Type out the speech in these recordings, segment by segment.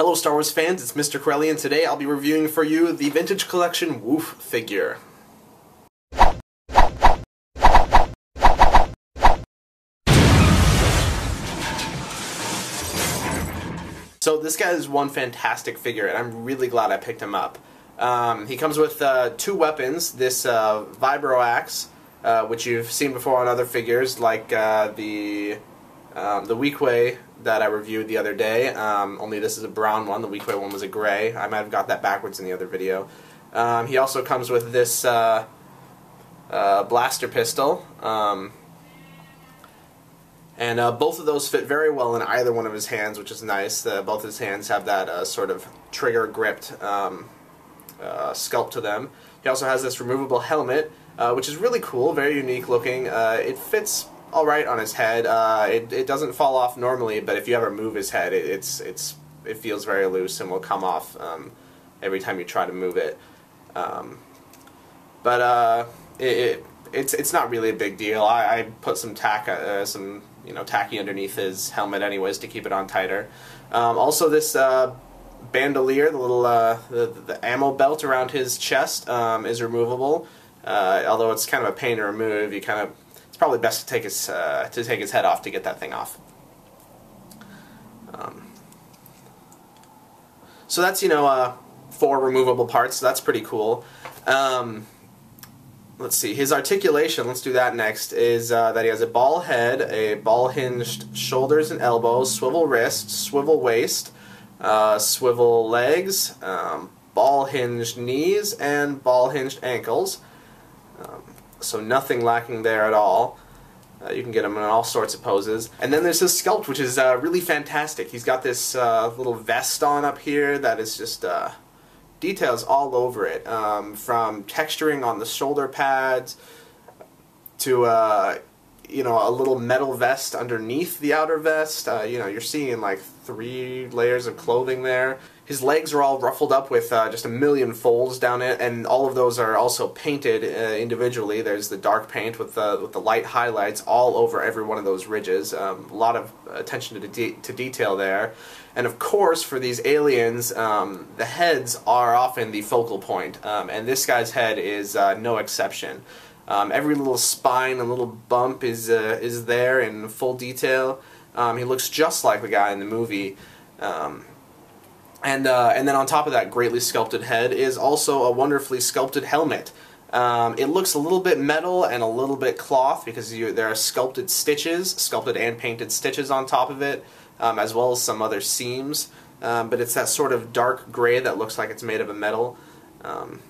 Hello Star Wars fans, it's Mr. Corellian and today I'll be reviewing for you the Vintage Collection Wooof figure. So this guy is one fantastic figure and I'm really glad I picked him up. Um, he comes with uh, two weapons, this uh, Vibro Axe, uh, which you've seen before on other figures like uh, the um, the Weequay that I reviewed the other day, um, only this is a brown one, the Weequay one was a gray. I might have got that backwards in the other video. Um, he also comes with this uh, uh, blaster pistol, um, and uh, both of those fit very well in either one of his hands, which is nice. Uh, both his hands have that uh, sort of trigger-gripped um, uh, sculpt to them. He also has this removable helmet, which is really cool, very unique looking. it fits all right on his head. Uh, it, it doesn't fall off normally, but if you ever move his head, it, it's it's it feels very loose and will come off um, every time you try to move it. Um, but uh, it, it, it's it's not really a big deal. I, I put some tack uh, some you know tacky underneath his helmet anyways to keep it on tighter. Um, also, this uh, bandolier, the little uh, the, the ammo belt around his chest, um, is removable. Uh, although it's kind of a pain to remove, you kind of probably best to take his uh, to take his head off to get that thing off. Um, so that's you know uh, four removable parts. So that's pretty cool. Um, let's see his articulation. Let's do that next. Is uh, that he has a ball head, a ball hinged shoulders and elbows, swivel wrist, swivel waist, uh, swivel legs, um, ball hinged knees, and ball hinged ankles. So nothing lacking there at all. Uh, you can get him in all sorts of poses. And then there's his sculpt, which is uh, really fantastic. He's got this uh, little vest on up here that is just uh, details all over it, um, from texturing on the shoulder pads to uh, you know a little metal vest underneath the outer vest. Uh, you know you're seeing like three layers of clothing there. His legs are all ruffled up with uh, just a million folds down it, and all of those are also painted uh, individually. There's the dark paint with the with the light highlights all over every one of those ridges. Um, a lot of attention to, de to detail there, and of course for these aliens, um, the heads are often the focal point, um, and this guy's head is uh, no exception. Um, every little spine and little bump is uh, is there in full detail. Um, he looks just like the guy in the movie. Um, and, uh, and then on top of that greatly sculpted head is also a wonderfully sculpted helmet. Um, it looks a little bit metal and a little bit cloth because you, there are sculpted stitches, sculpted and painted stitches on top of it, um, as well as some other seams. Um, but it's that sort of dark gray that looks like it's made of a metal. Um,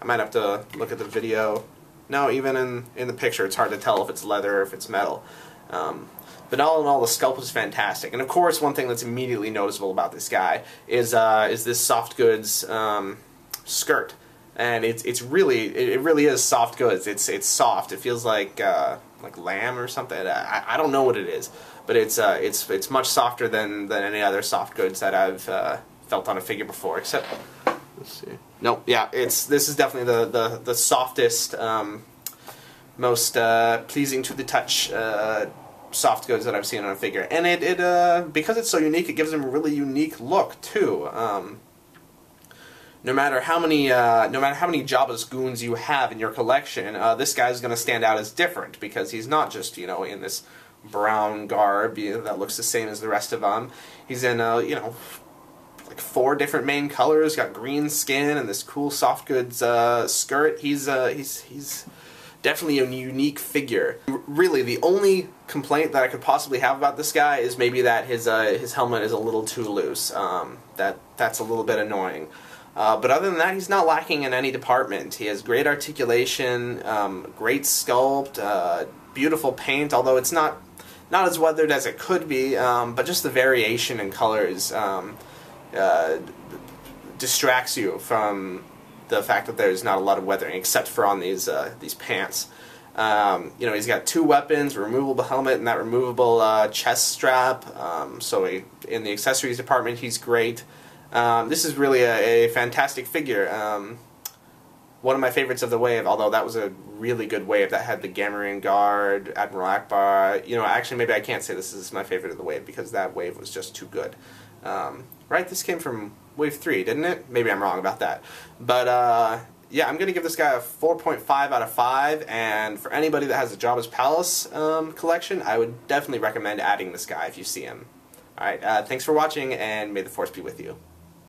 I might have to look at the video. No, even in, in the picture it's hard to tell if it's leather or if it's metal. Um, but all in all, the sculpt is fantastic. And of course, one thing that's immediately noticeable about this guy is uh, is this soft goods um, skirt, and it's it's really it really is soft goods. It's it's soft. It feels like uh, like lamb or something. I, I don't know what it is, but it's uh, it's it's much softer than than any other soft goods that I've uh, felt on a figure before. Except, let's see. No, yeah, it's this is definitely the the the softest, um, most uh, pleasing to the touch uh, soft goods that I've seen on a figure, and it it uh, because it's so unique, it gives them a really unique look too. Um, no matter how many uh, no matter how many Jabba's goons you have in your collection, uh, this guy's going to stand out as different because he's not just you know in this brown garb you know, that looks the same as the rest of them. He's in uh, you know like four different main colors. Got green skin and this cool soft goods uh, skirt. He's uh, he's he's definitely a unique figure. Really, the only complaint that I could possibly have about this guy is maybe that his uh, his helmet is a little too loose. Um, that that's a little bit annoying. Uh, but other than that, he's not lacking in any department. He has great articulation, um, great sculpt, uh, beautiful paint. Although it's not not as weathered as it could be, um, but just the variation in colors um, uh, distracts you from the fact that there's not a lot of weathering except for on these uh, these pants. Um, you know, he's got two weapons, removable helmet, and that removable uh, chest strap. Um, so he, in the accessories department, he's great. Um, this is really a, a fantastic figure. One of my favorites of the wave, although that was a really good wave that had the Gamorrean Guard, Admiral Ackbar. You know, actually, maybe I can't say this is my favorite of the wave because that wave was just too good. Um, right? This came from Wave 3, didn't it? Maybe I'm wrong about that. But uh, yeah, I'm going to give this guy a 4.5 out of 5, and for anybody that has a Jabba's Palace um, collection, I would definitely recommend adding this guy if you see him. Alright, uh, thanks for watching, and may the Force be with you.